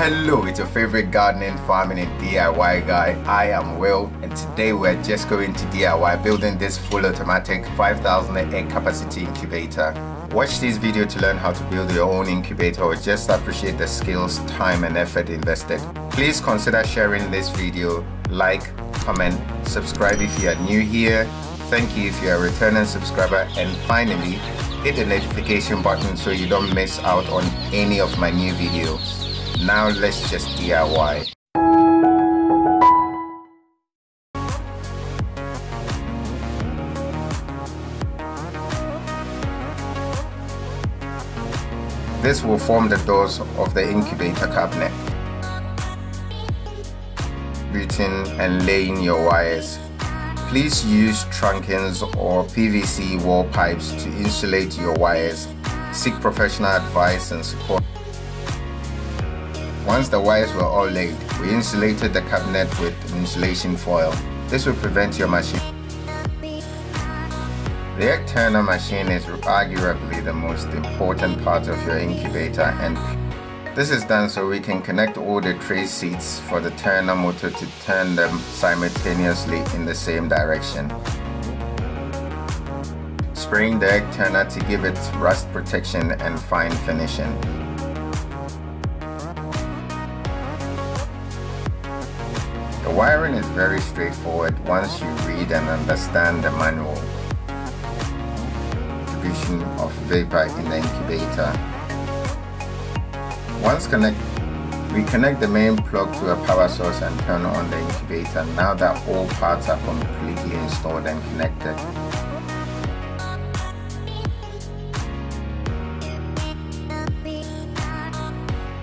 Hello, it's your favorite gardening, farming, and DIY guy. I am Will, and today we're just going to DIY building this full automatic 5000 egg capacity incubator. Watch this video to learn how to build your own incubator or just appreciate the skills, time, and effort invested. Please consider sharing this video, like, comment, subscribe if you are new here. Thank you if you are a returning subscriber, and finally, hit the notification button so you don't miss out on any of my new videos. Now let's just DIY. This will form the doors of the incubator cabinet. Routing and laying your wires. Please use trunkings or PVC wall pipes to insulate your wires. Seek professional advice and support. Once the wires were all laid, we insulated the cabinet with insulation foil. This will prevent your machine. The egg turner machine is arguably the most important part of your incubator and this is done so we can connect all the tray seats for the turner motor to turn them simultaneously in the same direction. Spraying the egg turner to give it rust protection and fine finishing. Wiring is very straightforward once you read and understand the manual distribution of vapor in the incubator. Once connected, we connect the main plug to a power source and turn on the incubator now that all parts are completely installed and connected.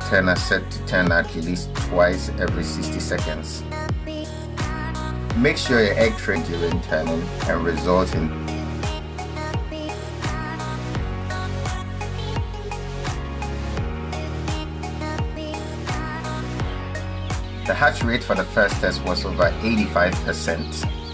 Turner set to turn at least twice every 60 seconds. Make sure your egg tray during turning and result in The hatch rate for the first test was over 85%.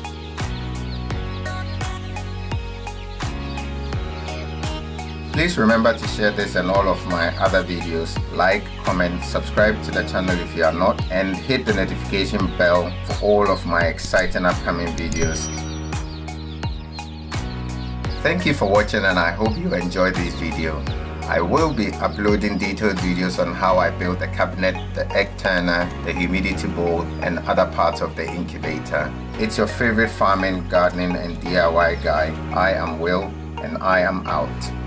Please remember to share this and all of my other videos. Like, comment, subscribe to the channel if you are not and hit the notification bell for all of my exciting upcoming videos. Thank you for watching and I hope you enjoyed this video. I will be uploading detailed videos on how I built the cabinet, the egg turner, the humidity bowl and other parts of the incubator. It's your favorite farming, gardening and DIY guy. I am Will and I am out.